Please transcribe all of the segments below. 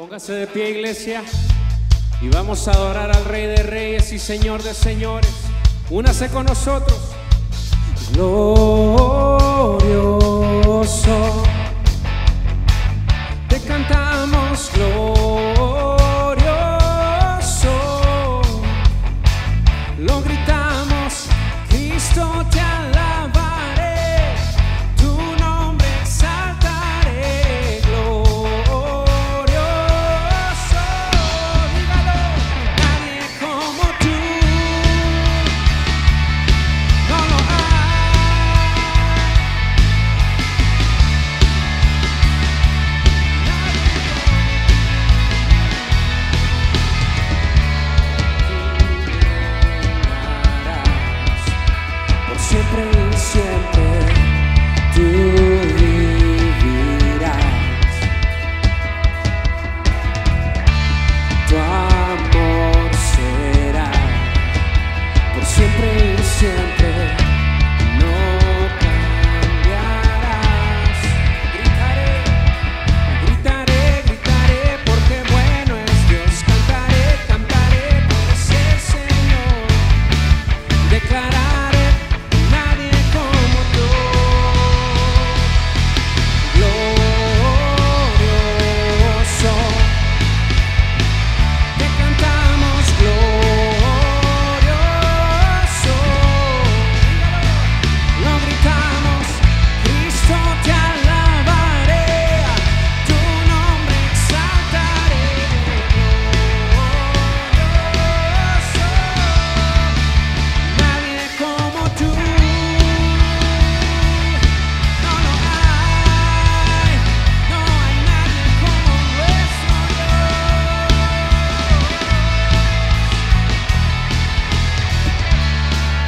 Póngase de pie, iglesia, y vamos a adorar al Rey de Reyes y Señor de Señores. Únase con nosotros. Glorioso. Te cantamos glorioso. Lo gritamos, Cristo te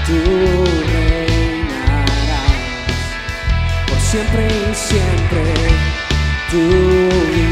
tú reinarás. Por siempre y siempre tú